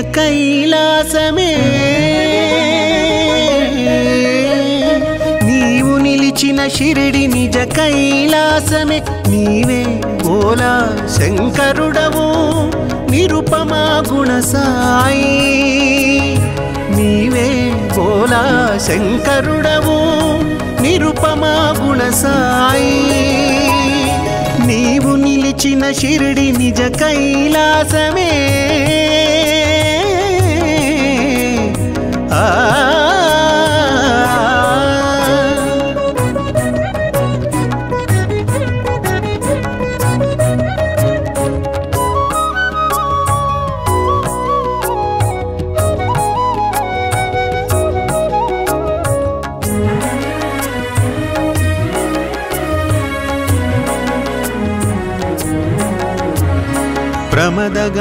కైలాసమే. నీవు నిలిచిన షిరిడి నిజ కైలాసమే. నీవే ఓలా శంకరుడవు నిరుపమా గుణసాయి. నీవే ఓలా శంకరుడవు నిరుపమా గుణసాయి. నీవు నిలిచిన షిరిడి నిజ కైలాసమే.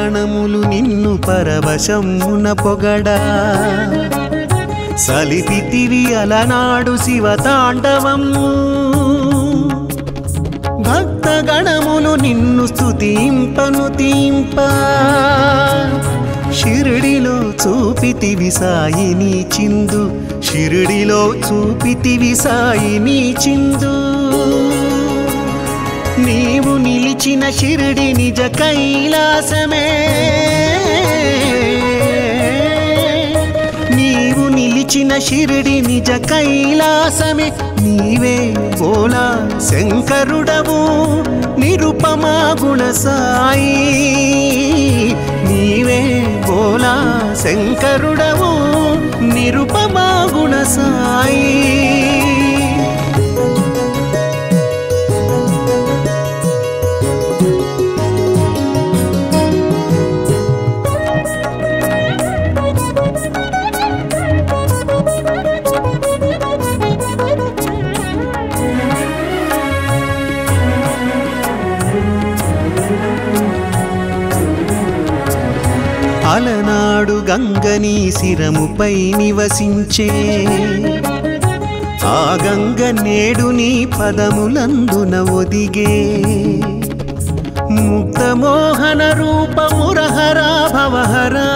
ప్రమద గణములు నిన్ను పరవశమున పొగడా. సలిపితివి అలనాడు శివ తాండవము నిన్ను స్థుతింపను తీంప. షిరిడిలో చూపితివి సాయిని చిందు. షిరిడిలో చూపితివి సాయిని చిందు. నీవు నిలిచిన షిరిడి నిజ కైలాసమే. నీవు నిలిచిన షిరిడి నిజ కైలాసమే. నీవే ఓలా శంకరుడవు నిరుపమా గుణ సాయి నీవే ఓలా శంకరుడవు నిరుపమా గుణ సాయి అలనాడు గంగని శిరముపై నివసించే. ఆ గంగ నేడు నీ పదములందున ఒదిగే. ముక్తమోహన రూపమురహరా భవహరా.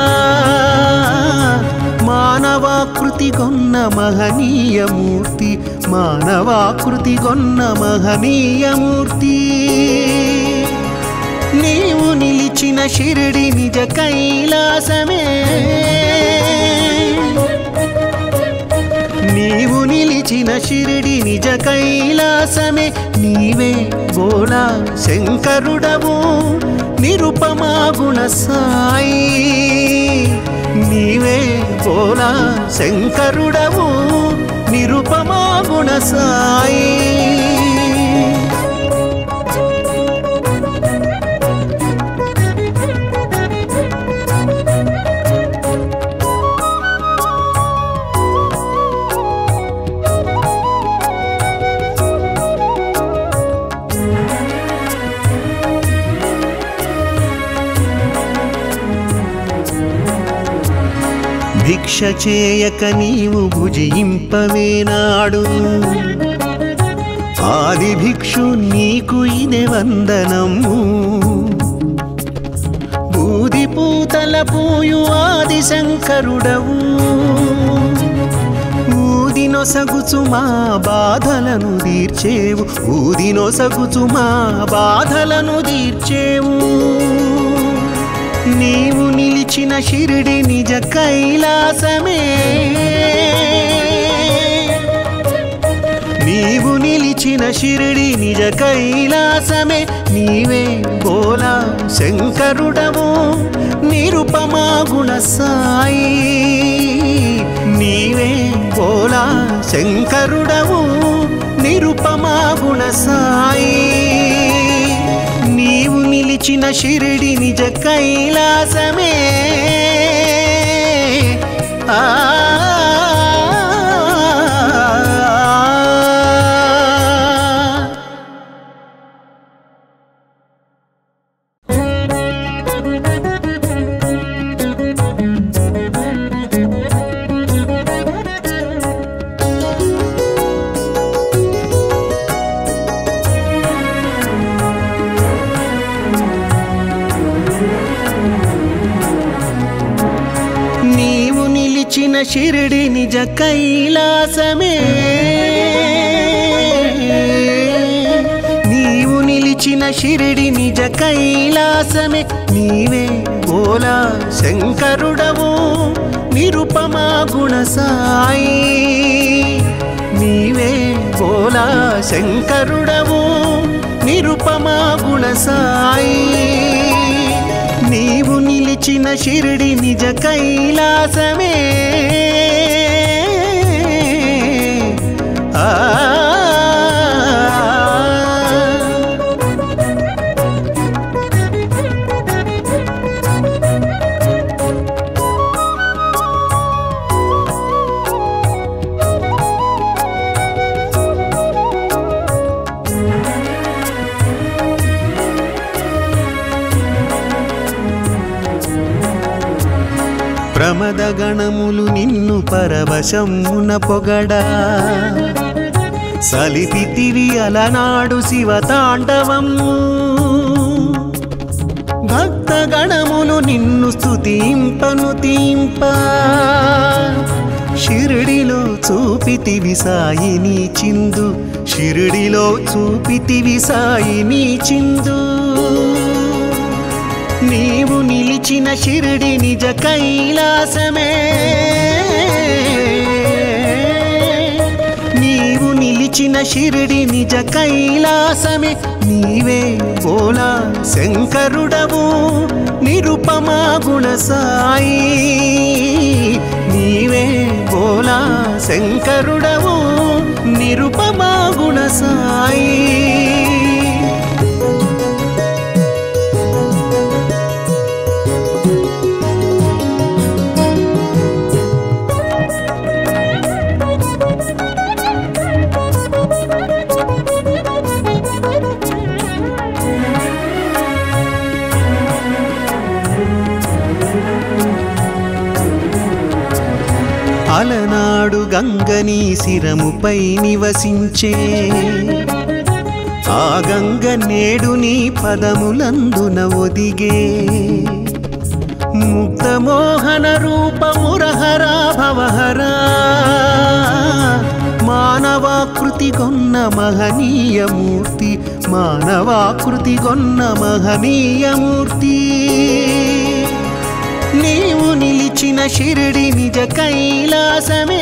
మానవాకృతి కొన్న మహనీయమూర్తి మానవాకృతి కొన్న మహనీయమూర్తి. నీవు నిలిచిన షిరిడి నిజ కైలాసమే. నీవు నిలిచిన షిరిడి నిజ కైలాసమే. నీవే బోలా శంకరుడవు నిరుపమా గుణ సాయి నీవే బోలా శంకరుడవు నిరుపమా గుణ సాయి భిక్ష చేయక నీవు భుజింపవేనాడు ఆది భిక్షు నీకు ఇదే వందనము. బూది పూతల పూయు ఆది శంకరుడవు. ఊదినొసగుచు మా బాధలను తీర్చేవు. ఊదినొసగుచు మా బాధలను తీర్చేవు. నీవు నిలిచిన షిరిడి నిజ కైలాసమే. నీవు నిలిచిన షిరిడి నిజ కైలాసమే. నీవే బోలా శంకరుడము నిరుపమా గుణ సాయి నీవే బోలా శంకరుడము నిరుపమా గుణ సాయి నిలిచిన షిరిడి నిజ కైలాసమే. ఆ షిరిడి నిజ కైలాసమే. నీవు నిలిచిన షిరిడి నిజ కైలాసమే. నీవే ఓలా శంకరుడవు నిరుపమా గుణసాయి. నీవే ఓలా శంకరుడవు నిరుపమా గుణసాయి. నీవు నిలిచిన షిరిడి నిజ కైలాసమే. గణములు నిన్ను పరవశమున పొగడా. సలిపితివి అలనాడు శివ తాండవము భక్త గణములు నిన్ను స్థుతింపను తీంప. షిరిడిలో చూపితివి సాయిని చిందు. షిరిడిలో చూపితివి సాయిని చిందు. నిలిచిన షిరిడి నిజ కైలాసమే. నీవు నిలిచిన షిరిడి నిజ కైలాసమే. నీవే పోలా శంకరుడవు నిరుపమా గుణ సాయి నీవే పోలా శంకరుడవు నిరుపమా గుణ సాయి గంగని శిరముపై నివసించే. ఆ గంగ నేడు నీ పదములందున ఒదిగే. ముక్తమోహన రూపమురహరా భవహరా. మానవాకృతి కొన్న మహనీయమూర్తి మానవాకృతి కొన్న మహనీయమూర్తి. నీవు నిలిచిన షిరిడి నిజ కైలాసమే.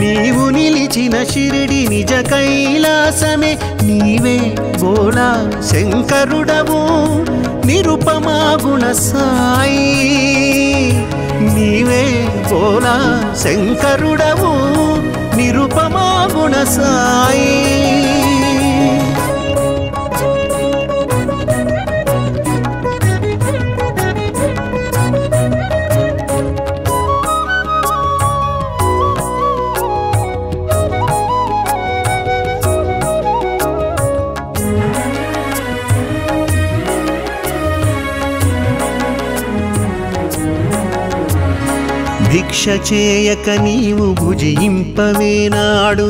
నీవు నిలిచిన షిరిడి నిజ కైలాసమే. నీవే బోలా శంకరుడవు నిరుపమా గుణ సాయి నీవే బోలా శంకరుడవు నిరుపమా గుణ సాయి భిక్ష చేయక నీవు భుజింపవేనాడు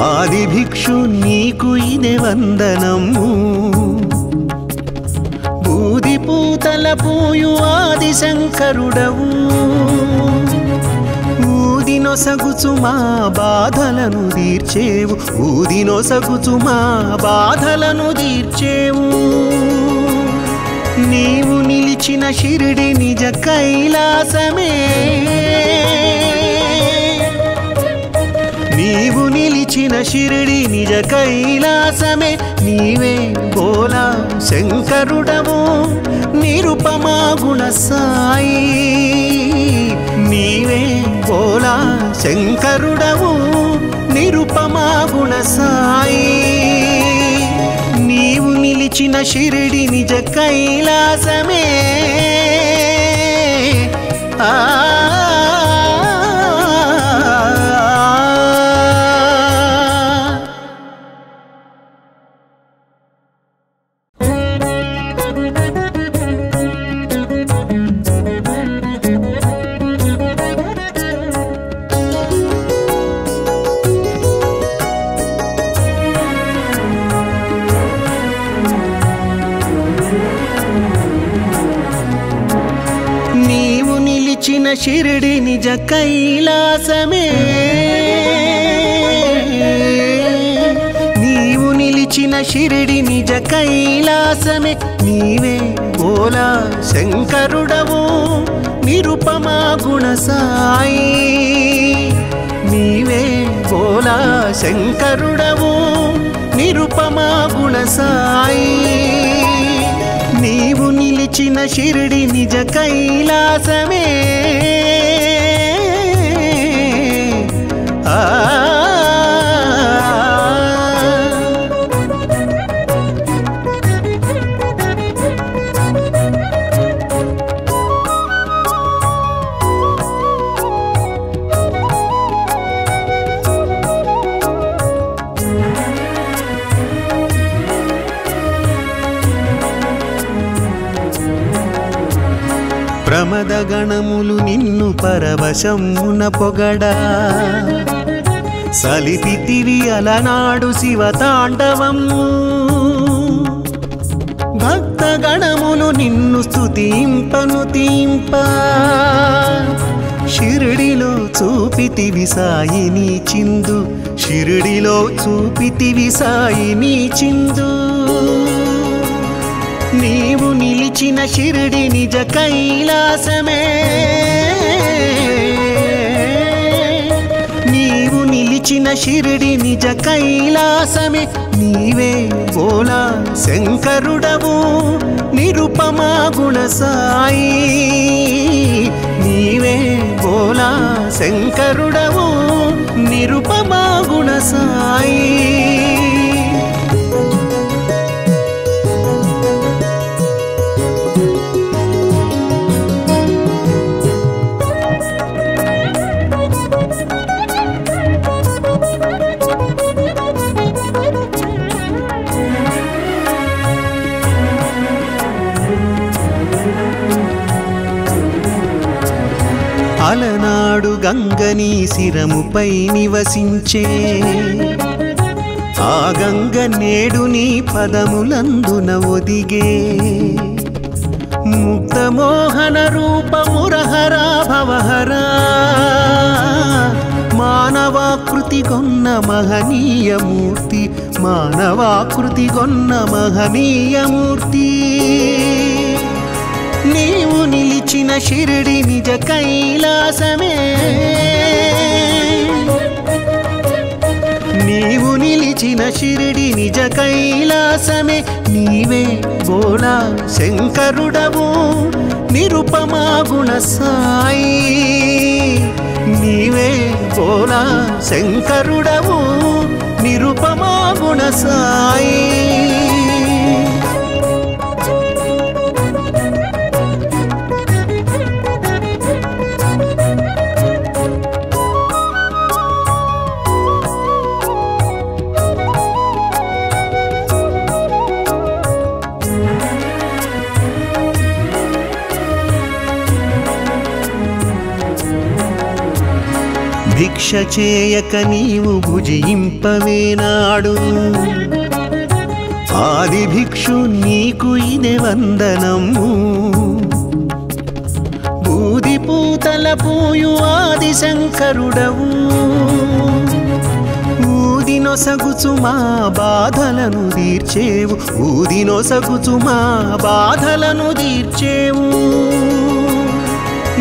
ఆది భిక్షు నీకు ఇదే వందనము. బూది పూతల పూయు ఆది శంకరుడవు. ఊదినొసగుచు మా బాధలను తీర్చేవు. ఊదినొసగుచు మా బాధలను తీర్చేవు. నీవు నిలిచిన షిరిడి నిజ కైలాసమే. నీవు నిలిచిన షిరిడి నిజ కైలాసమే. నీవే బోలా శంకరుడము నిరుపమా గుణ సాయి నీవే బోలా శంకరుడము నిరుపమా గుణ సాయి నీవు నిలిచిన షిరిడి నిజ కైలాసమే. ఆ షిరిడి నిజ కైలాసమే. నీవు నిలిచిన షిరిడి నిజ కైలాసమే. నీవే ఓలా శంకరుడవు నిరుపమా గుణ సాయి నీవే ఓలా శంకరుడవు నిరుపమా గుణ సాయి నిలిచిన షిరిడి నిజ కైలాసమే. ప్రమద గణములు నిన్ను పరవశమున పొగడా. సలిపితివి అలనాడు శివ తాండవము. భక్త గణములు నిన్ను స్థుతింపను తీంప. షిరిడిలో చూపితివి సాయిని చిందు. షిరిడిలో చూపితివి సాయిని చిందు. నీ నిలిచిన షిరిడి నిజ కైలాసమే. నీవు నిలిచిన షిరిడి నిజ కైలాసమే. నీవే బోలా శంకరుడవు నిరుపమా గుణ సాయి నీవే బోలా శంకరుడవు నిరుపమా గుణ సాయి అలనాడు గంగని శిరముపై నివసించే. ఆ గంగ నేడు నీ పదములందున ఒదిగే. ముక్తమోహన రూపమురహరా భవహరా. మానవాకృతి గొన్న మహనీయమూర్తి మానవాకృతి గొన్న మహనీయమూర్తి. నీవు నిలిచిన షిరిడి నిజ కైలాసమే. నీవు నిలిచిన షిరిడి నిజ కైలాసమే. నీవే బోలా శంకరుడవు నిరుపమా గుణ సాయి నీవే బోలా శంకరుడవు నిరుపమా గుణ సాయి భిక్ష చేయక నీవు భుజింపవేనాడు ఆది భిక్షు నీకు ఇదే వందనము. బూది పూతల పూయు ఆది శంకరుడవు. ఊదినొసగుచు మా బాధలను తీర్చేవు. ఊదినొసగుచు మా బాధలను తీర్చేవు.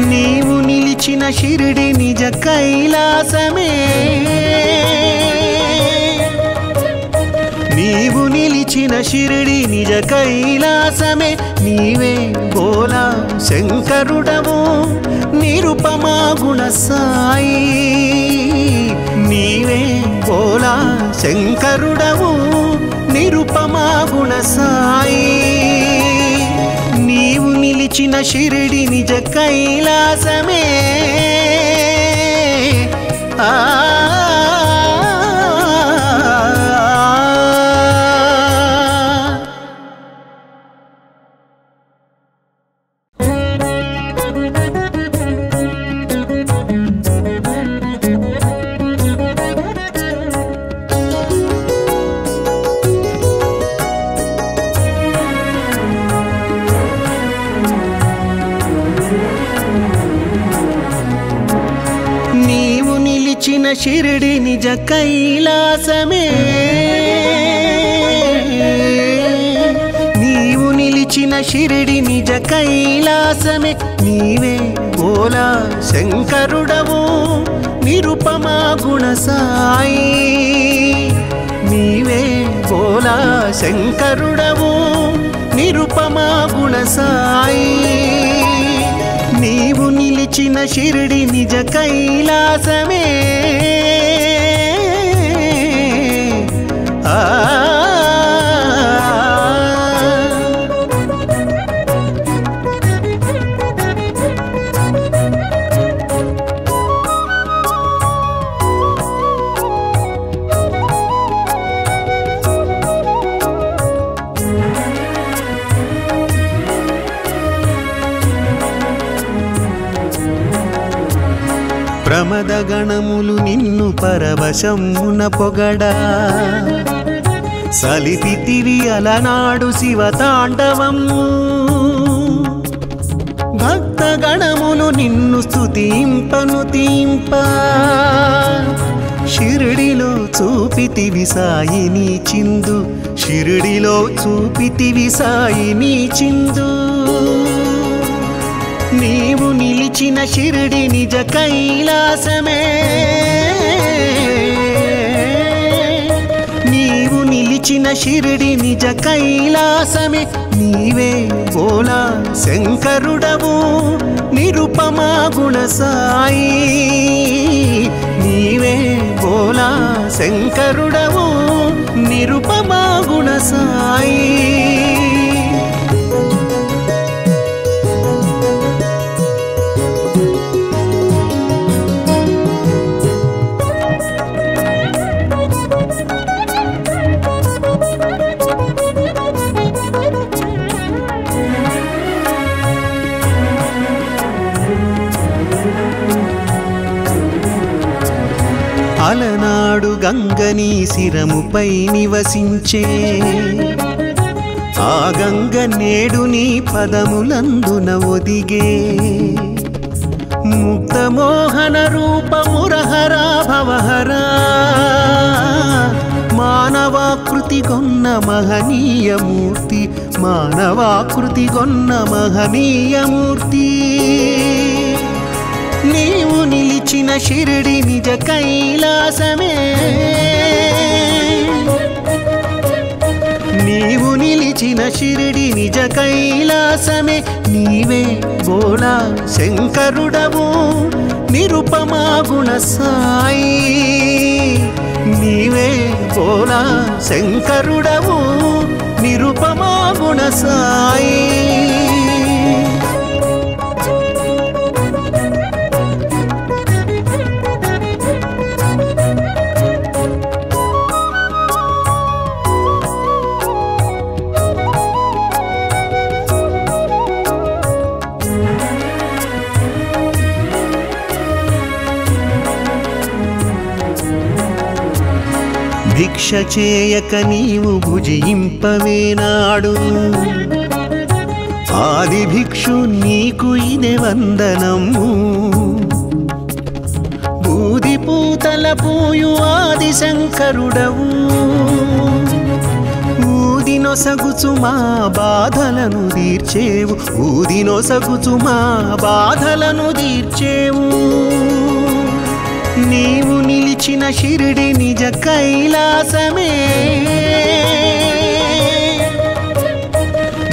నీవు నిలిచిన షిరిడి నిజ కైలాసమే. నీవు నిలిచిన షిరిడి నిజ కైలాసమే. నీవే బోలా శంకరుడము నిరుపమా గుణ సాయి నీవే బోలా శంకరుడము నిరుపమా గుణ సాయి నిలిచిన షిరిడి నిజ కైలాసమే. ఆ సాయి. నీవు నిలిచిన షిరిడి నిజ కైలాసమే. గణములు నిన్ను పరవశమున పొగడా. సలిపితివి అలనాడు శివ తాండవం భక్త గణములు నిన్ను స్థుతింపను తీంప. షిరిడిలో చూపితివి సాయిని చిందు. షిరిడిలో చూపితివి సాయిని చిందు. నీవు నిలిచిన షిరిడి నిజ కైలాసమే. నీవు నిలిచిన షిరిడి నిజ కైలాసమే. నీవే ఓలా శంకరుడవు నిరుపమా గుణ సాయి నీవే ఓలా శంకరుడవు నిరుపమా గుణ సాయి అలనాడు గంగని శిరముపై నివసించే. ఆ గంగ నేడు నీ పదములందున ఒదిగే. ముక్తమోహన రూపమురహరా భవహరా. మానవాకృతి కొన్న మహనీయమూర్తి మానవాకృతి కొన్న మహనీయమూర్తి. నీవు నిలిచిన షిరిడి నిజ కైలాసమే. నీవు నిలిచిన షిరిడి నిజ కైలాసమే. నీవే బోలా శంకరుడవు నిరుపమా గుణ సాయి నీవే బోలా శంకరుడవు నిరుపమా గుణ సాయి భిక్ష చేయక నీవు భుజింపవేనాడు ఆది భిక్షు నీకు ఇదే వందనము. బూది పూతల పూయు ఆది శంకరుడవు. ఊదినొసగుచు మా బాధలను తీర్చేవు. ఊదినొసగుచు మా బాధలను తీర్చేవు. నీవు నిలిచిన షిరిడి నిజ కైలాసమే.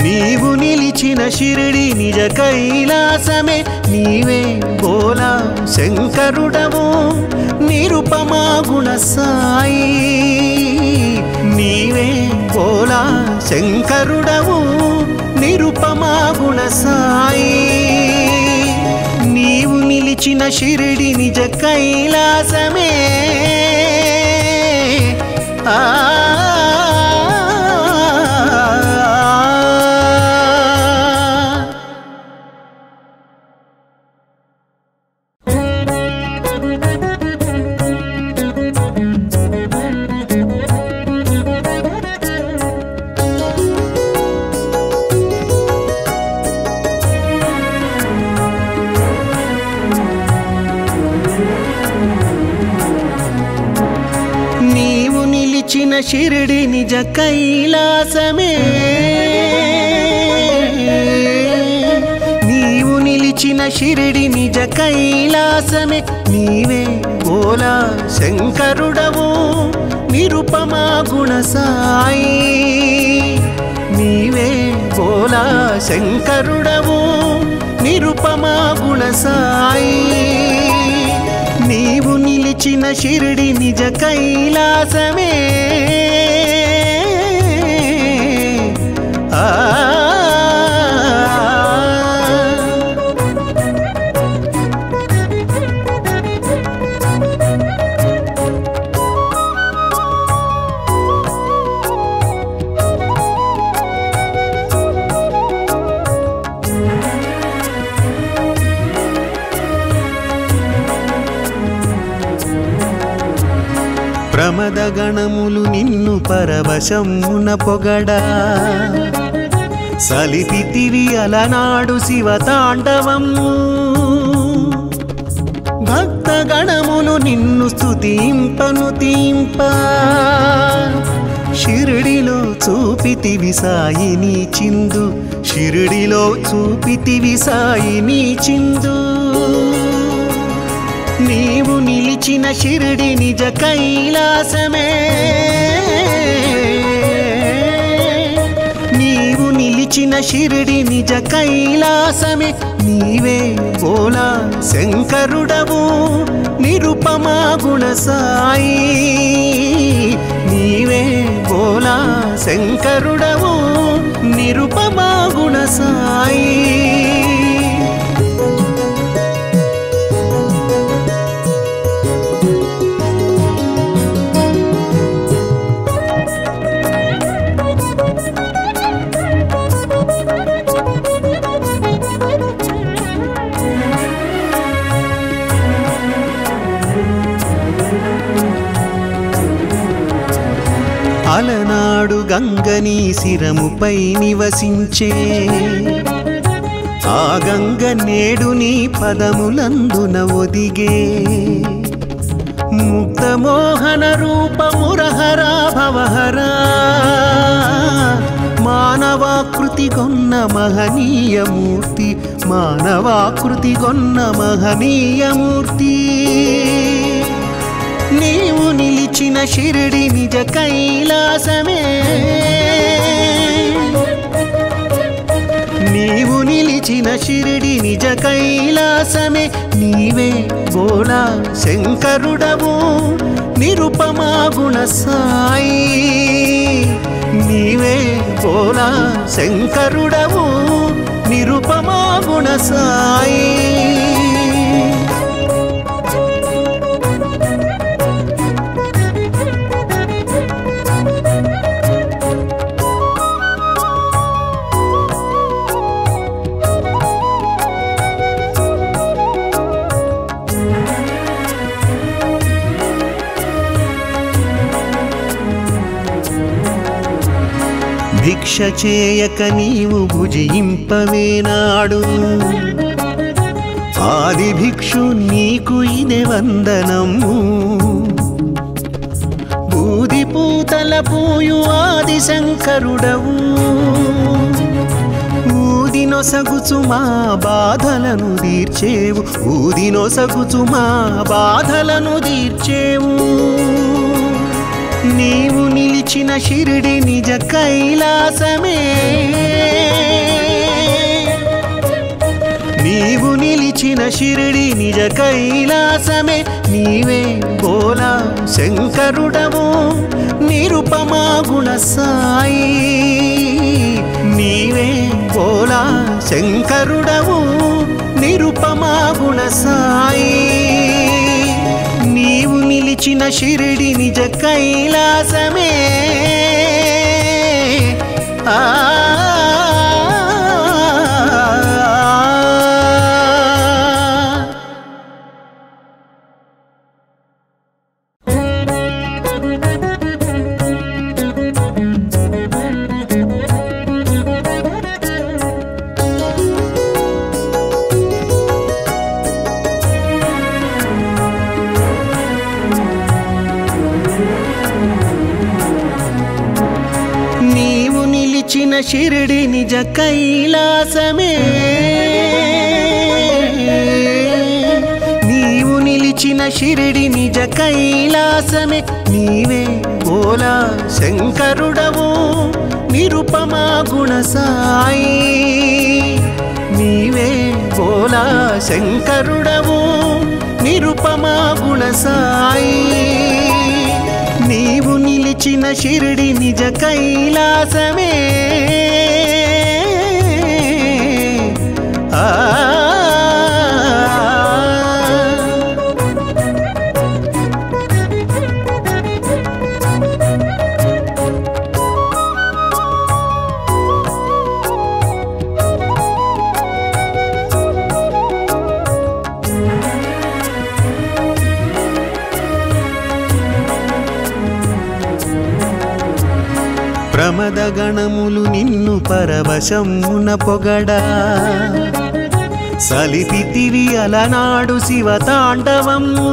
నీవు నిలిచిన షిరిడి నిజ కైలాసమే. నీవే బోలా శంకరుడము నిరుపమా గుణ సాయి నీవే బోలా శంకరుడము నిరుపమా గుణ సాయి నిలిచిన షిరిడి నిజ కైలాసమే. ఆ షిరిడి నిజ కైలాసమే. నీవు నిలిచిన షిరిడి నిజ కైలాసమే. నీవే ఓలా శంకరుడవు నిరుపమా గుణసాయి. నీవే ఓలా శంకరుడవు నిరుపమా గుణసాయి. నీవు నీ నిలిచిన షిరిడి నిజ కైలాసమే. ఆ ప్రమద గణములు నిన్ను పరవశమున పొగడా. సలిపితివి అలనాడు శివ తాండవము. భక్త గణములు నిన్ను స్థుతింపను తీంప. షిరిడిలో చూపితివి సాయిని చిందు. షిరిడిలో చూపితివి సాయిని చిందు. నిలిచిన షిరిడి నిజ కైలాసమే. నీవు నిలిచిన షిరిడి నిజ కైలాసమే. నీవే బోలా శంకరుడవు నిరుపమా గుణ సాయి నీవే బోలా శంకరుడవు నిరుపమా గుణ సాయి గంగని శిరముపై నివసించే. ఆ గంగ నేడు నీ పదములందున ఒదిగే. ముక్తమోహన రూపమురహరా భవహరా. మానవాకృతి గొన్న మహనీయమూర్తి మానవాకృతి గొన్న మహనీయమూర్తి. నీవు షిరిడి నిజ కైలాసమే. నీవు నిలిచిన షిరిడి నిజ కైలాసమే. నీవే బోలా శంకరుడవు నిరుపమా గుణ సాయి నీవే బోలా శంకరుడవు నిరుపమా గుణ సాయి భిక్ష చేయక నీవు భుజింపవేనాడు ఆది భిక్షు నీకు ఇదే వందనము. బూది పూతల పూయు ఆది శంకరుడవు. ఊదినొసగుచు మా బాధలను తీర్చేవు. ఊదినొసగుచు మా బాధలను తీర్చేవు. నీవు నిలిచిన షిరిడి నిజ కైలాసమే. నీవు నిలిచిన షిరిడి నిజ కైలాసమే. నీవే బోలా శంకరుడము నిరుపమా గుణ సాయి నీవే బోలా శంకరుడము నిరుపమా గుణ సాయి నిలిచిన షిరిడి నిజ కైలాసమే. ఆ షిరిడి నిజ కైలాసమే. నీవు నిలిచిన షిరిడి నిజ కైలాసమే. నీవే ఓలా శంకరుడవు నిరుపమా గుణసాయి. నీవే ఓలా శంకరుడవు నిరుపమా గుణసాయి. నీవు నిలిచిన షిరిడి నిజ కైలాసమే. ప్రమదగణములు నిన్ను పరవశమున పొగడా. సలిపితివి అలనాడు శివ తాండవము.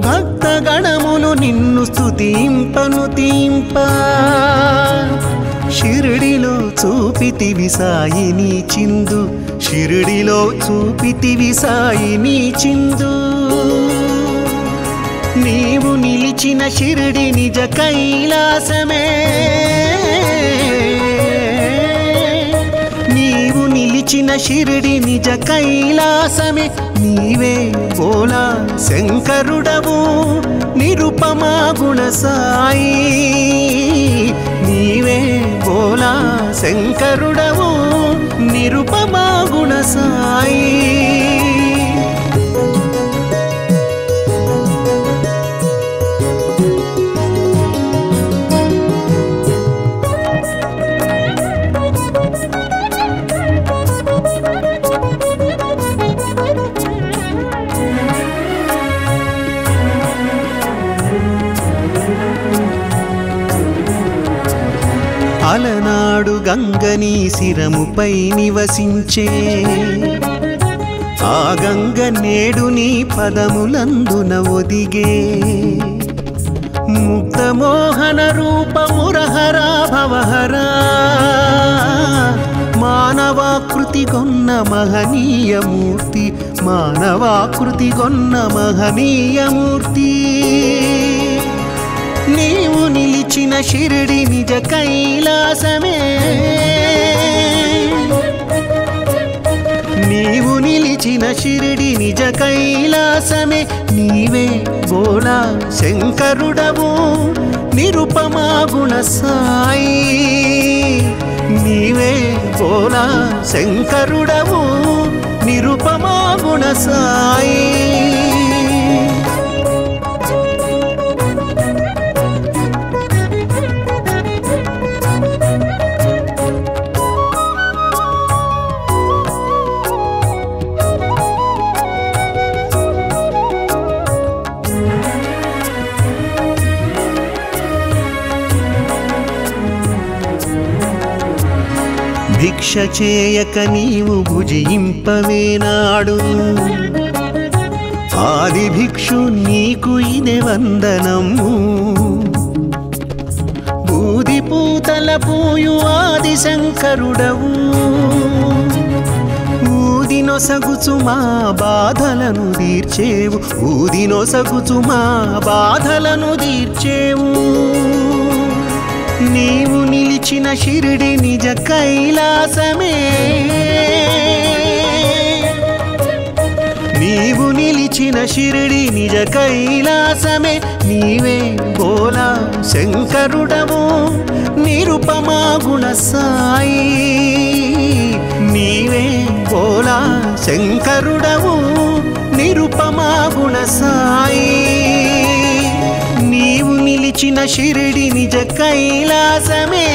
భక్తగణములు నిన్ను స్థుతింపను తీంప. షిరిడిలో చూపితివి సాయిని చిందు. షిరిడిలో చూపితివి సాయిని చిందు. నీవు నిలిచిన షిరిడి నిజ కైలాసమే. నీవు నిలిచిన షిరిడి నిజ కైలాసమే. నీవే బోలా శంకరుడవు నిరుపమా గుణ సాయి నీవే బోలా శంకరుడవు నిరుపమా గుణ సాయి ఆనాడు గంగని శిరముపై నివసించే. ఆ గంగ నేడు నీ పదములందున ఒదిగే. ముక్తమోహన రూపమురహరా భవహరా. మానవాకృతి కొన్న మహనీయమూర్తి మానవాకృతి గొన్న మహనీయమూర్తి. నీవు నిలిచిన షిరిడి నిజ కైలాసమే. నీవు నిలిచిన షిరిడి నిజ కైలాసమే. నీవే బోలా శంకరుడవు నిరుపమా గుణ సాయి నీవే బోలా శంకరుడవు నిరుపమా గుణ సాయి భిక్ష చేయక నీవు భుజింపవేనాడు ఆది భిక్షు నీకు ఇదే వందనము. బూది పూతల పూయు ఆది శంకరుడవు. ఊదినొసగుచు మా బాధలను తీర్చేవు. ఊదినొసగుచు మా బాధలను తీర్చేవు. నీవు నిలిచిన షిరిడి నిజ కైలాసమే. నీవు నిలిచిన షిరిడి నిజ కైలాసమే. నీవే బోలా శంకరుడము నిరుపమా గుణ సాయి నీవే బోలా శంకరుడము నిరుపమా గుణ సాయి నిలిచిన షిరిడి నిజ కైలాసమే.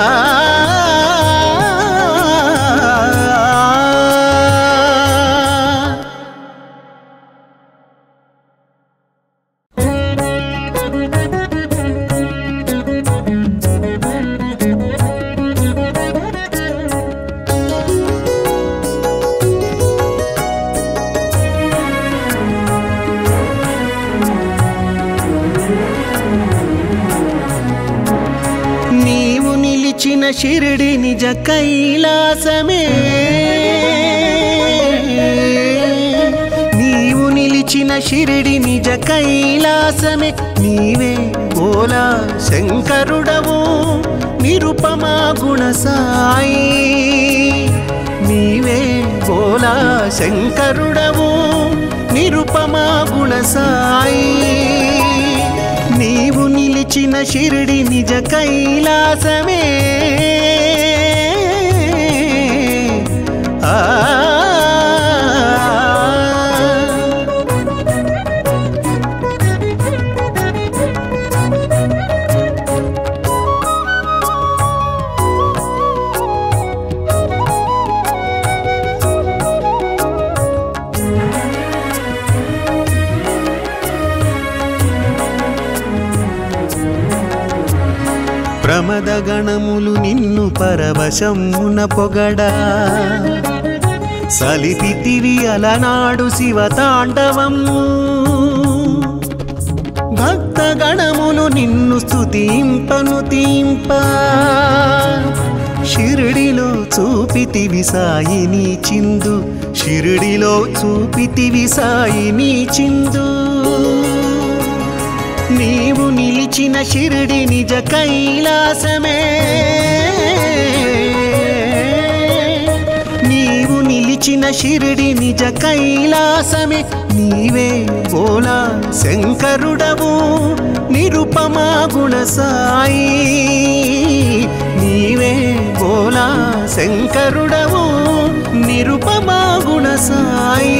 ఆ కైలాసమే. నీవు నిలిచిన షిరిడి నిజ కైలాసమే. నీవే ఓలా శంకరుడవు నిరుపమా గుణసాయి. నీవే ఓలా శంకరుడవు నిరుపమా గుణసాయి. నీవు నిలిచిన షిరిడి నిజ కైలాసమే. ప్రమదగణములు నిన్ను పరవశమున పొగడా. సలిపితివి అలనాడు శివతాండవము భక్తగణములు నిన్ను స్థుతింపను తీంప. షిరిడిలో చూపితివి సాయిని చిందు. షిరిడిలో చూపితివి సాయిని చిందు. నీవు నిలిచిన షిరిడి నిజ కైలాసమే. నీవు నిలిచిన షిరిడి నిజ కైలాసమే. నీవే ఓలా శంకరుడవు నిరుపమా గుణ సాయి నీవే ఓలా శంకరుడవు నిరుపమా గుణ సాయి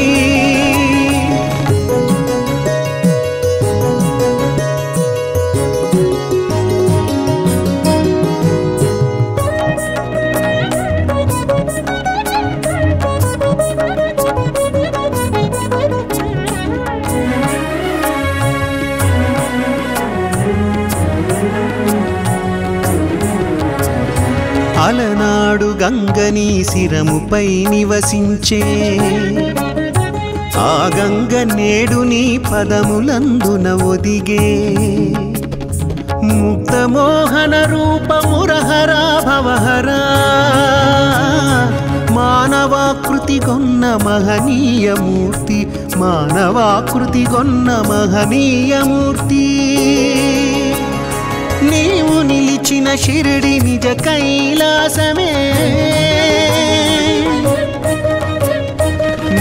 అలనాడు గంగని శిరముపై నివసించే. ఆ గంగ నేడు నీ పదములందున ఒదిగే. ముక్తమోహన రూపమురహరా భవహరా. మానవాకృతి కొన్న మహనీయమూర్తి మానవాకృతి కొన్న మహనీయమూర్తి. నీవు నిలిచిన షిరిడి నిజ కైలాసమే.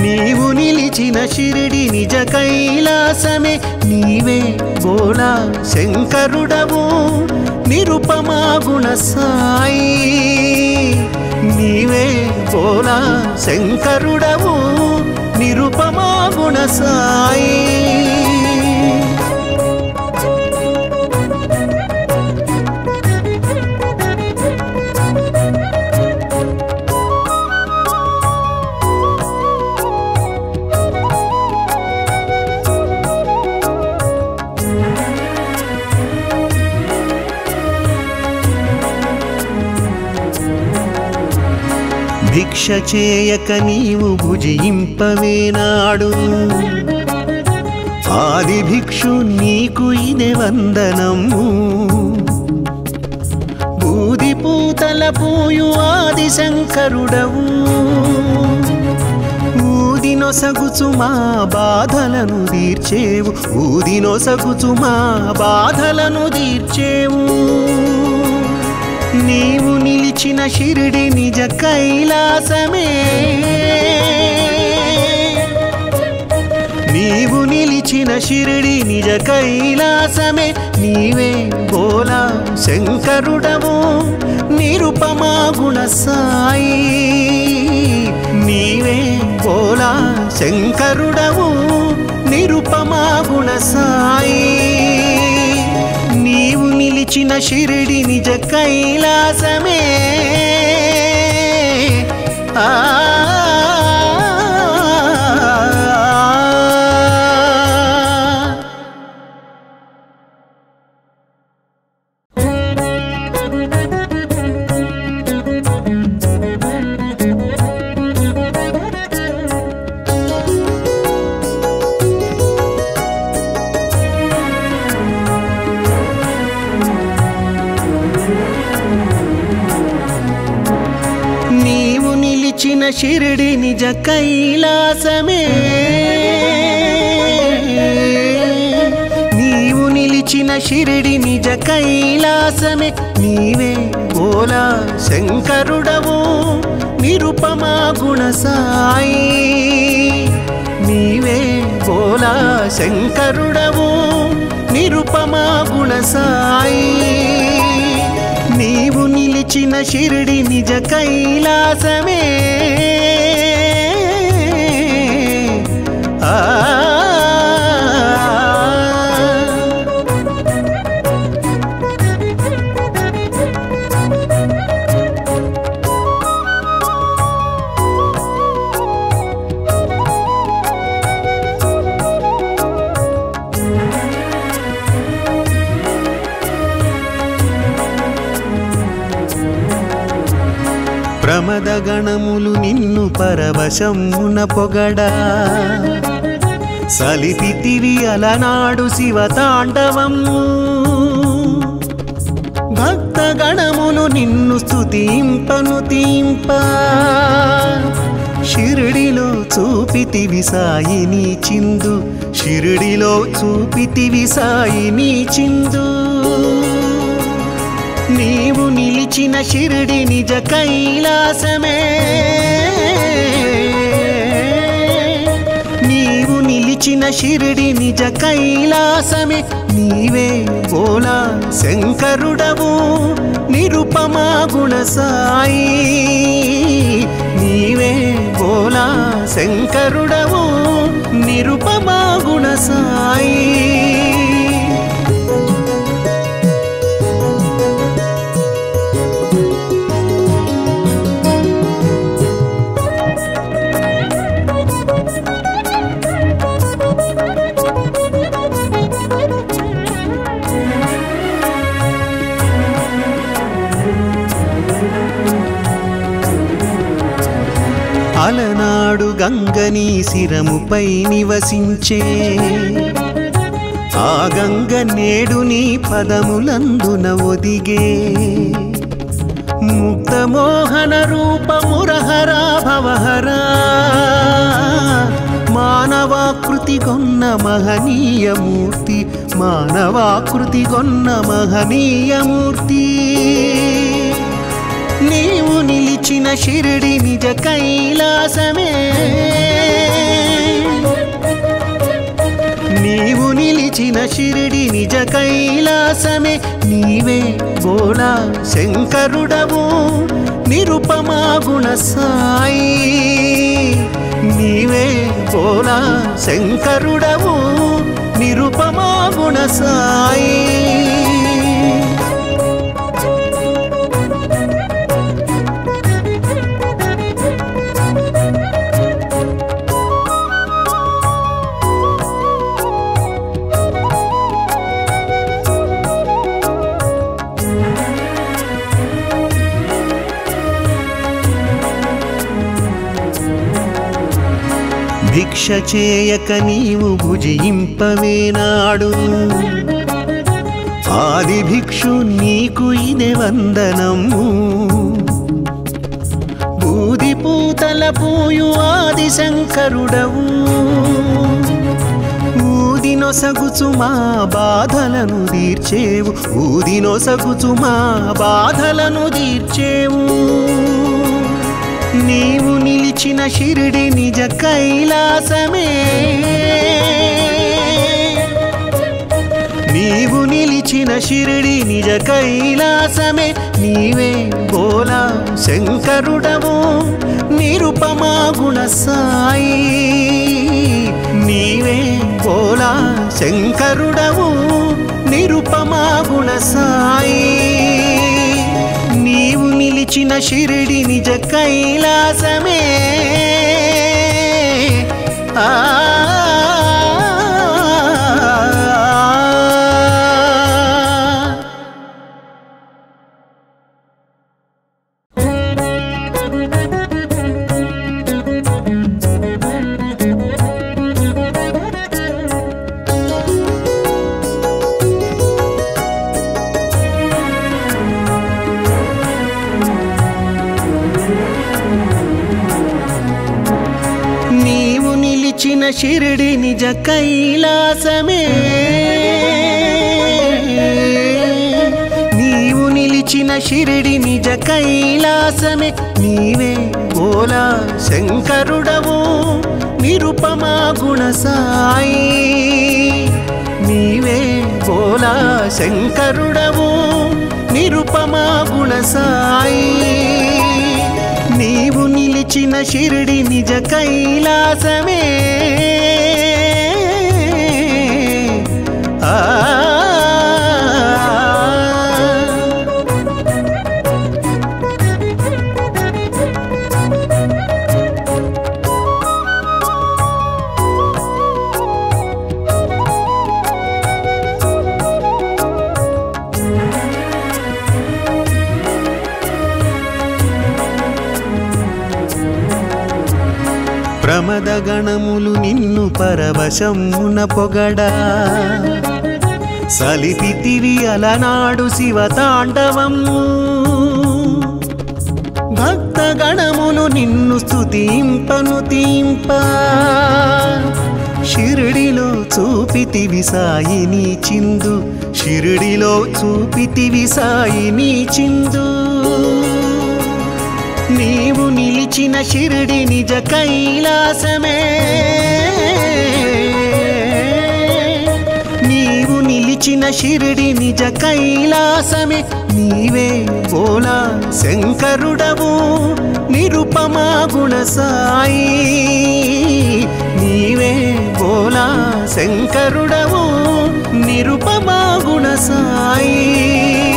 నీవు నిలిచిన షిరిడి నిజ కైలాసమే. నీవే బోలా శంకరుడవు నిరుపమా గుణ సాయి నీవే బోలా శంకరుడవు నిరుపమా గుణ సాయి భిక్ష చేయక నీవు భుజింపవేనాడు ఆది భిక్షు నీకు ఇదే వందనము. బూది పూతల పూయు ఆది శంకరుడవు. ఊదినొసగుచు మా బాధలను తీర్చేవు. ఊదినొసగుచు మా బాధలను తీర్చేవు. నీవు నిలిచిన షిరిడి నిజ కైలాసమే. నీవు నిలిచిన షిరిడి నిజ కైలాసమే. నీవే బోలా శంకరుడము నిరుపమా గుణ సాయి నీవే బోలా శంకరుడము నిరుపమా గుణ సాయి నిలిచిన షిరిడి నిజ కైలాసమే. ఆ కైలాసమే. నీవు నిలిచిన షిరిడి నిజ కైలాసమే. నీవే ఓలా శంకరుడవు నిరుపమా గుణసాయి. నీవే ఓలా శంకరుడవు నిరుపమా గుణసాయి. నీవు నిలిచిన షిరిడి నిజ కైలాసమే. ప్రాణములు నిన్ను పరవశమున పొగడా. సలిపితివి అలనాడు శివతాండవము భక్తగణములు నిన్ను స్థుతింపను తీంప. షిరిడిలో చూపితివి సాయిని చిందు. షిరిడిలో చూపితివి సాయిని చిందు. నీవు నిలిచిన షిరిడి నిజ కైలాసమే. నీవు నిలిచిన షిరిడి నిజ కైలాసమే. నీవే ఓలా శంకరుడవు నిరుపమా గుణ సాయి నీవే ఓలా శంకరుడవు నిరుపమా గుణ సాయి అలనాడు గంగని శిరముపై నివసించే. ఆ గంగ నేడు నీ పదములందున ఒదిగే. ముక్తమోహన రూపమురహరా భవహరా. మానవాకృతి గొన్న మహనీయమూర్తి మానవాకృతి గొన్న మహనీయమూర్తి. నీవు నిలిచిన షిరిడి నిజ కైలాసమే. నీవు నిలిచిన షిరిడి నిజ కైలాసమే. నీవే బోలా శంకరుడవు నిరుపమా గుణ సాయి నీవే బోలా శంకరుడవు నిరుపమా గుణ సాయి భిక్ష చేయక నీవు భుజింపవేనాడు ఆది భిక్షు నీకు ఇదే వందనము. బూది పూతల పూయు ఆది శంకరుడవు. ఊదినొసగుచు మా బాధలను తీర్చేవు. ఊదినొసగుచు మా బాధలను తీర్చేవు. నీవు నిలిచిన షిరిడి నిజ కైలాసమే. నీవు నిలిచిన షిరిడి నిజ కైలాసమే. నీవే బోలా శంకరుడము నిరుపమా గుణ సాయి నీవే బోలా శంకరుడము నిరుపమా గుణ సాయి నిలిచిన షిరిడి నిజ కైలాసమే. ఆ షిరిడి నిజ కైలాసమే. నీవు నిలిచిన షిరిడి నిజ కైలాసమే. నీవే ఓలా శంకరుడవు నిరుపమా గుణసాయి. నీవే ఓలా శంకరుడవు నిరుపమా గుణసాయి. నీవు నీ నిలిచిన షిరిడి నిజ కైలాసమే. ఆ ప్రమద గణములు నిన్ను పరవశమున పొగడా. సలిపితివి అలనాడు శివ తాండవము. భక్త గణములు నిన్ను స్థుతింపను తీంప. షిరిడిలో చూపితివి సాయిని చిందు. షిరిడిలో చూపితివి సాయిని చిందు. నీవు నిలిచిన షిరిడి నిజ కైలాసమే. నీవు నిలిచిన షిరిడి నిజ కైలాసమే. నీవే బోలా శంకరుడవు నిరుపమా గుణ సాయి నీవే బోలా శంకరుడవు నిరుపమా గుణ సాయి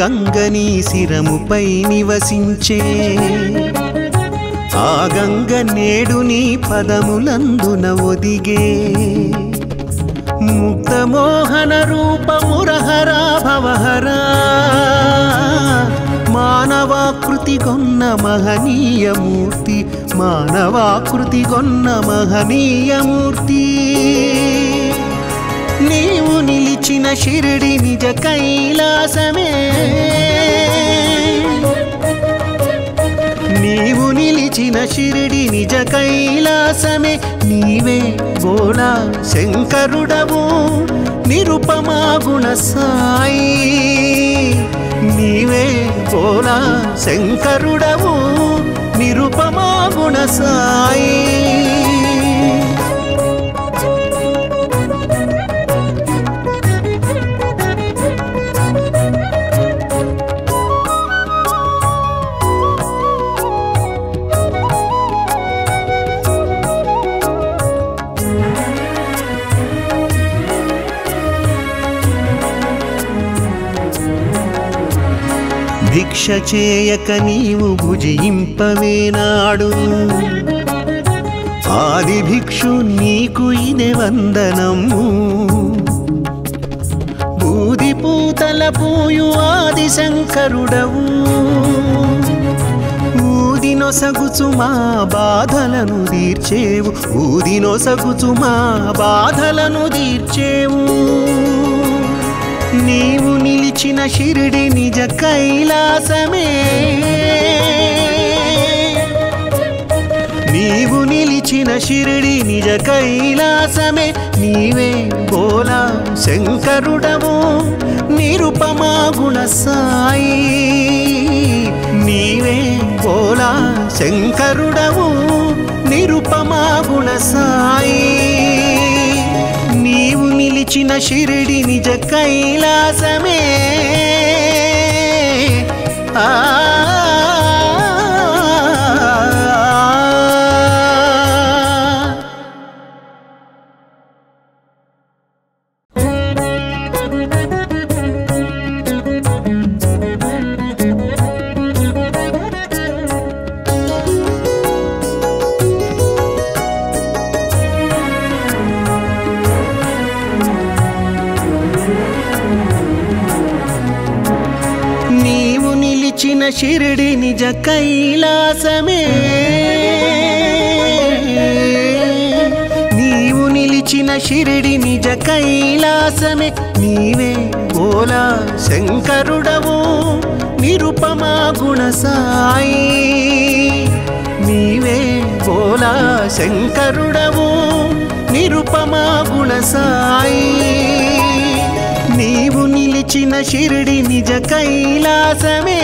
గంగని శిరముపై నివసించే. ఆ గంగ నేడు నీ పదములందున ఒదిగే. ముక్తమోహన రూపమురహరా భవహరా. మానవాకృతి గొన్న మహనీయమూర్తి మానవాకృతి గొన్న మహనీయమూర్తి. నీవు నిలి ఉన్న షిరిడి నిజ కైలాసమే. నీవు నిలిచిన షిరిడి నిజ కైలాసమే. నీవే బోలా శంకరుడవు నిరుపమా గుణ సాయి నీవే బోలా శంకరుడవు నిరుపమా గుణ సాయి భిక్ష చేయక నీవు భుజింపవేనాడు ఆది భిక్షు నీకు ఇదే వందనము. బూది పూతల పూయు ఆది శంకరుడవు. ఊదినొసగుచు మా బాధలను తీర్చేవు. ఊదినొసగుచు మా బాధలను తీర్చేవు. నీవు నిలిచిన షిరిడి నిజ కైలాసమే. నీవు నిలిచిన షిరిడి నిజ కైలాసమే. నీవే బోలా శంకరుడము నిరుపమా గుణ సాయి నీవే బోలా శంకరుడము నిరుపమా గుణ సాయి నిలిచిన షిరిడి నిజ కైలాసమే. ఆ షిరిడి నిజ కైలాసమే. నీవు నిలిచిన షిరిడి నిజ కైలాసమే. నీవే ఓలా శంకరుడవు నిరుపమా గుణసాయి. నీవే ఓలా శంకరుడవు నిరుపమా గుణసాయి. వచ్చిన నీవు షిరిడి నిజ కైలాసమే.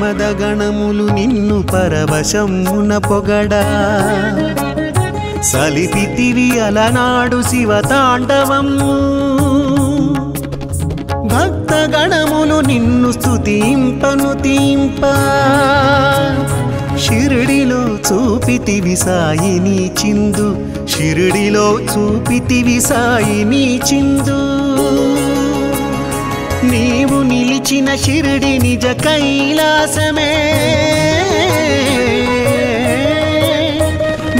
ప్రమద గణములు నిన్ను పరవశమున పొగడా. సలిపితివి అలనాడు శివ తాండవం భక్త గణములు నిన్ను స్థుతింపను తీంప. షిరిడిలో చూపితివి సాయిని చిందు. షిరిడిలో చూపితివి సాయిని చిందు. నిలిచిన షిరిడి నిజ కైలాసమే.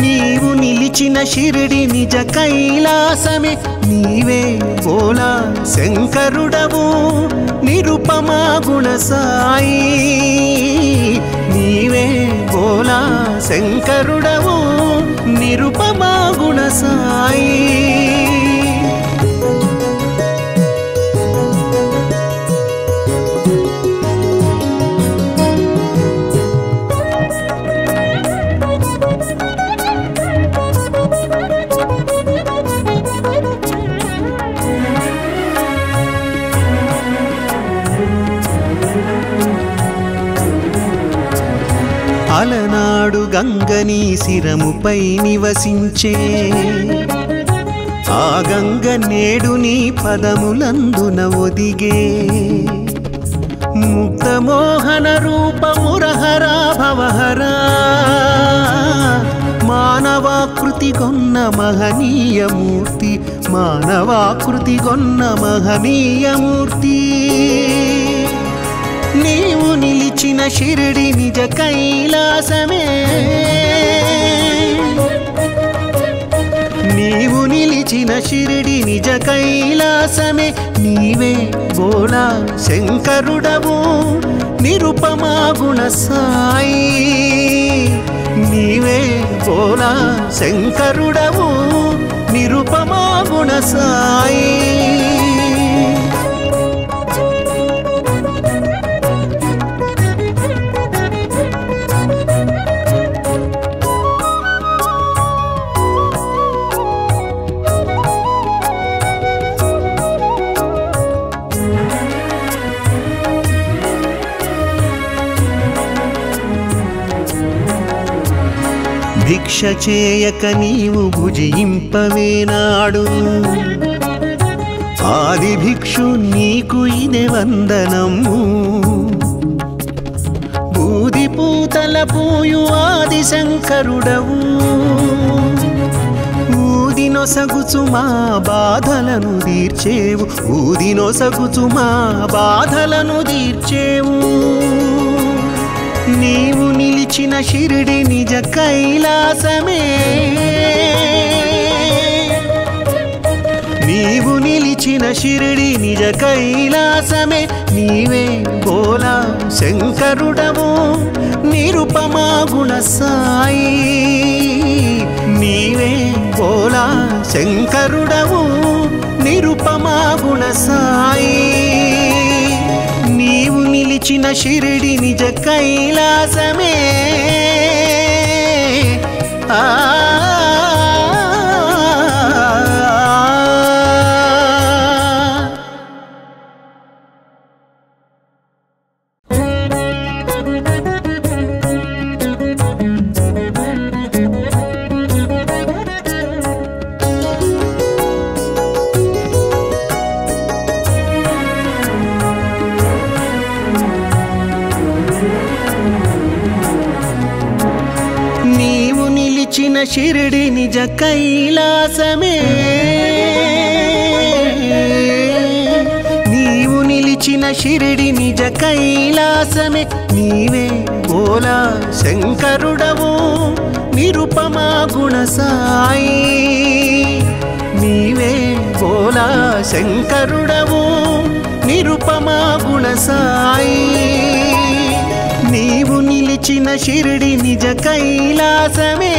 నీవు నిలిచిన షిరిడి నిజ కైలాసమే. నీవే బోలా శంకరుడవు నిరుపమా గుణ సాయి నీవే బోలా శంకరుడవు నిరుపమా గుణ సాయి అలనాడు గంగని శిరముపై నివసించే. ఆ గంగ నేడు నీ పదములందున ఒదిగే. ముక్తమోహన రూపమురహరా భవహరా. మానవాకృతి గొన్న మహనీయమూర్తి మానవాకృతి గొన్న మహనీయమూర్తి. నీవు నిన్న షిరిడి నిజ కైలాసమే. నీవు నిలిచిన షిరిడి నిజ కైలాసమే. నీవే బోలా శంకరుడవు నిరుపమా గుణ సాయి నీవే బోలా శంకరుడవు నిరుపమా గుణ సాయి భిక్ష చేయక నీవు భుజింపవేనాడు ఆది భిక్షు నీకు ఇదే వందనము. బూది పూతల పూయు ఆది శంకరుడవు. ఊదినొసగుచు మా బాధలను తీర్చేవు. ఊదినొసగుచు మా బాధలను తీర్చేవు. నీవు నిలిచిన షిరిడి నిజ కైలాసమే. నీవు నిలిచిన షిరిడి నిజ కైలాసమే. నీవే బోలా శంకరుడము నిరుపమా గుణ సాయి నీవే బోలా శంకరుడము నిరుపమా గుణ సాయి నిలిచిన షిరిడి నిజ కైలాసమే. ఆ షిరిడి నిజ కైలాసమే. నీవు నిలిచిన షిరిడి నిజ కైలాసమే. నీవే ఓలా శంకరుడవు నిరుపమా గుణసాయి. నీవే ఓలా శంకరుడవు నిరుపమా గుణసాయి. నీవు నీ నిలిచిన షిరిడి నిజ కైలాసమే.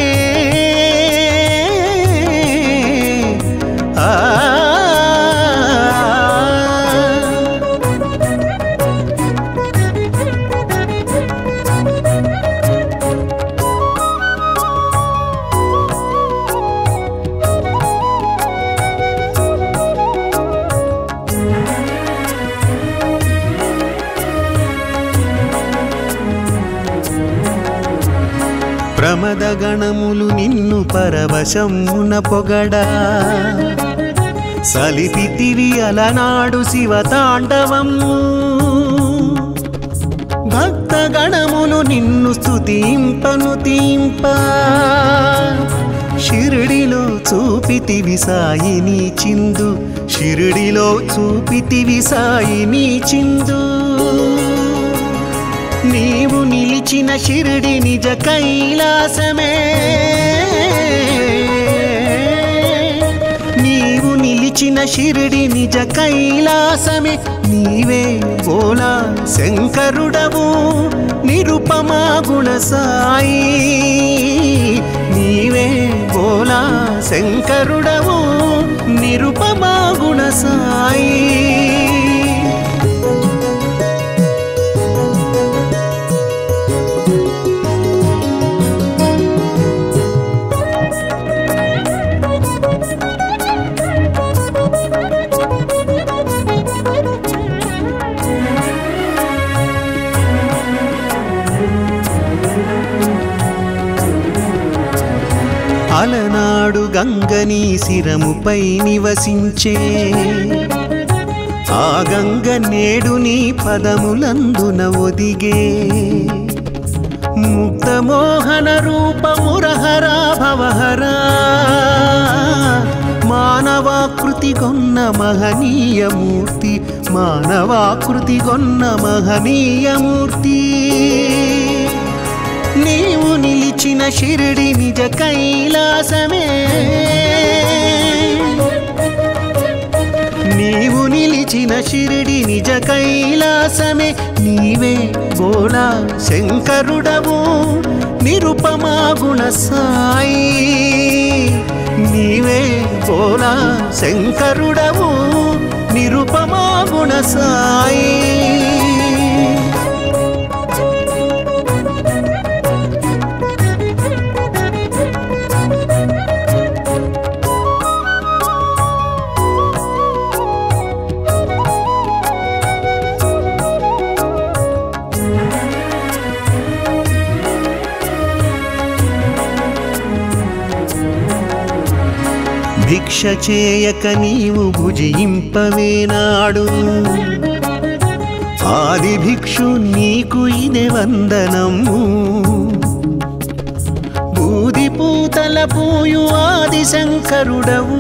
గణములు నిన్ను పరవశమున పొగడా. సలిపితివి అలనాడు శివ తాండవము. భక్త గణములు నిన్ను స్థుతింపను తీంప. షిరిడిలో చూపితివి సాయిని చిందు. షిరిడిలో చూపితివి సాయిని చిందు. నిలిచిన షిరిడి నిజ కైలాసమే. నీవు నిలిచిన షిరిడి నిజ కైలాసమే. నీవే బోలా శంకరుడవు నిరుపమా గుణ సాయి నీవే బోలా శంకరుడవు నిరుపమా గుణ సాయి అలనాడు గంగని శిరముపై నివసించే. ఆ గంగ నేడు నీ పదములందున ఒదిగే. ముక్తమోహన రూపమురహరా భవహరా. మానవాకృతి గొన్న మహనీయమూర్తి మానవాకృతి గొన్న మహనీయమూర్తి. నీవు నిలిచిన షిరిడి నిజ కైలాసమే. నీవు నిలిచిన షిరిడి నిజ కైలాసమే. నీవే బోలా శంకరుడవు నిరుపమా గుణ సాయి నీవే బోలా శంకరుడవు నిరుపమా గుణ సాయి భిక్ష చేయక నీవు భుజింపవేనాడు ఆది భిక్షు నీకు ఇదే వందనము. బూది పూతల పూయు ఆది శంకరుడవు.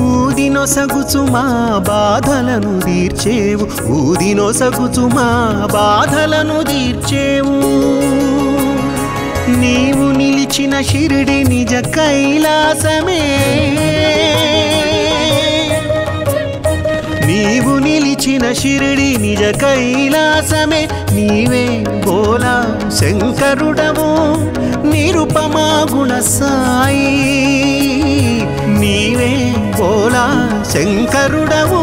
ఊదినొసగుచు మా బాధలను తీర్చేవు. ఊదినొసగుచు మా బాధలను తీర్చేవు. నీవు నిలిచిన షిరిడి నిజ కైలాసమే. నీవు నిలిచిన షిరిడి నిజ కైలాసమే. నీవే బోలా శంకరుడము నిరుపమా గుణ సాయి నీవే బోలా శంకరుడము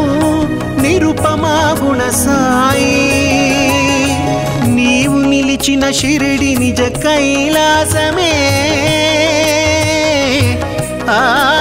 నిరుపమా గుణ సాయి నిలిచిన షిరిడి నిజ కైలాసమే. ఆ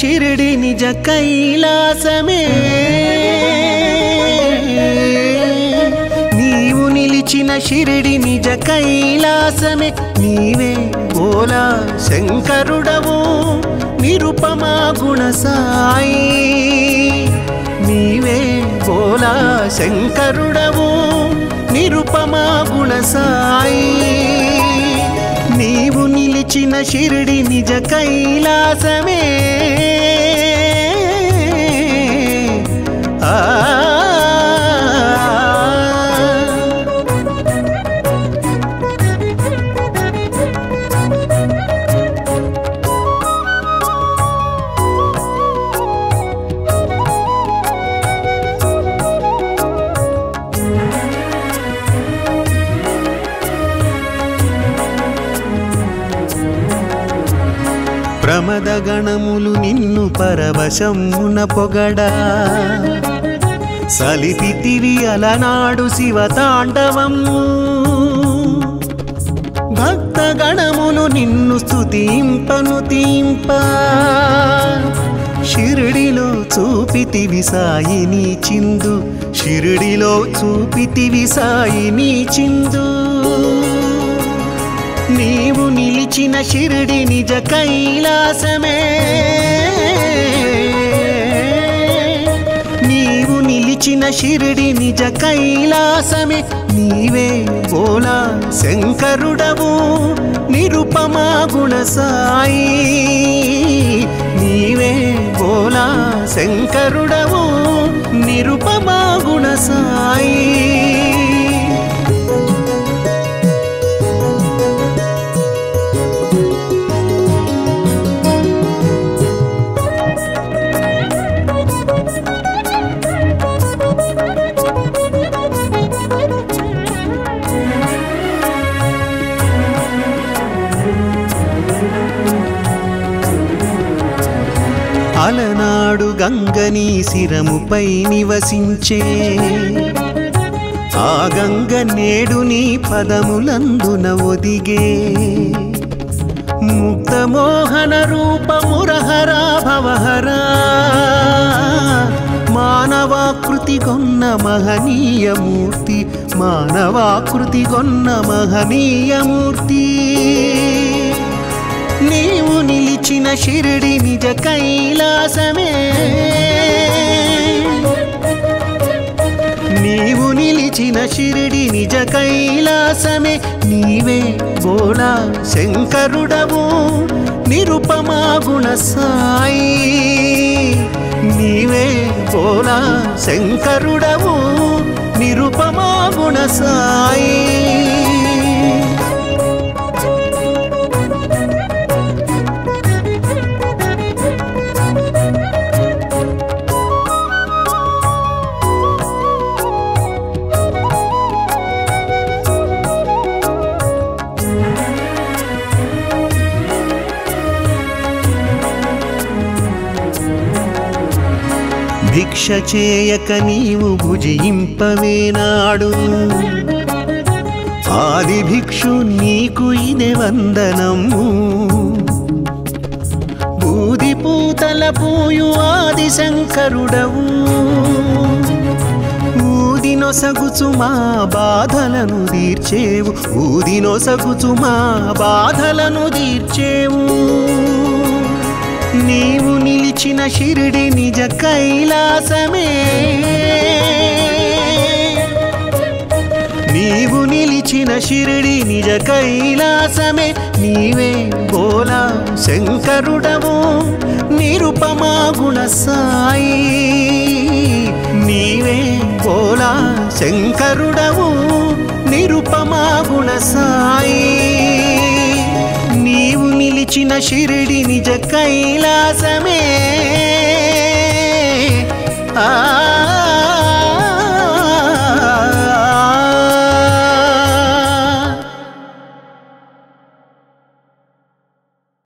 షిరిడి నిజ కైలాసమే. నీవు నిలిచిన షిరిడి నిజ కైలాసమే. నీవే ఓలా శంకరుడవు నిరుపమా గుణసాయి. నీవే ఓలా శంకరుడవు నిరుపమా గుణసాయి. నీవు నీ నిలిచిన షిరిడి నిజ కైలాసమే. ఆ ప్రమద గణములు నిన్ను పరవశమున పొగడా. సలిపితివి అలనాడు శివ తాండవం భక్త గణములు నిన్ను స్థుతింపను తీంప. షిరిడిలో చూపితివి సాయిని చిందు. షిరిడిలో చూపితివి సాయిని చిందు. నీవు నిలిచిన షిరిడి నిజ కైలాసమే. నీవు నిలిచిన షిరిడి నిజ కైలాసమే. నీవే బోలా శంకరుడవు నిరుపమా గుణ సాయి నీవే బోలా శంకరుడవు నిరుపమా గుణ సాయి అలనాడు గంగని శిరముపై నివసించే. ఆ గంగ నేడు నీ పదములందున ఒదిగే. ముక్తమోహన రూపమురహరా భవహరా. మానవాకృతి గొన్న మహనీయమూర్తి మానవాకృతి గొన్న మహనీయమూర్తి. నీ షిరిడి నిజ కైలాసమే. నీవు నిలిచిన షిరిడి నిజ కైలాసమే. నీవే బోళా శంకరుడవు నిరుపమా గుణ సాయి నీవే బోళా శంకరుడవు నిరుపమా గుణ సాయి భిక్ష చేయక నీవు భుజింపవేనాడు ఆది భిక్షు నీకు ఇదే వందనము. బూది పూతల పూయు ఆది శంకరుడవు. ఊదినొసగుచు మా బాధలను తీర్చేవు. ఊదినొసగుచు మా బాధలను తీర్చేవు. నీవు నిలిచిన షిరిడి నిజ కైలాసమే. నీవు నిలిచిన షిరిడి నిజ కైలాసమే. నీవే బోలా శంకరుడము నిరుపమా గుణ సాయి నీవే బోలా శంకరుడము నిరుపమా గుణ సాయి నిలిచిన షిరిడి నిజ కైలాసమే. ఆ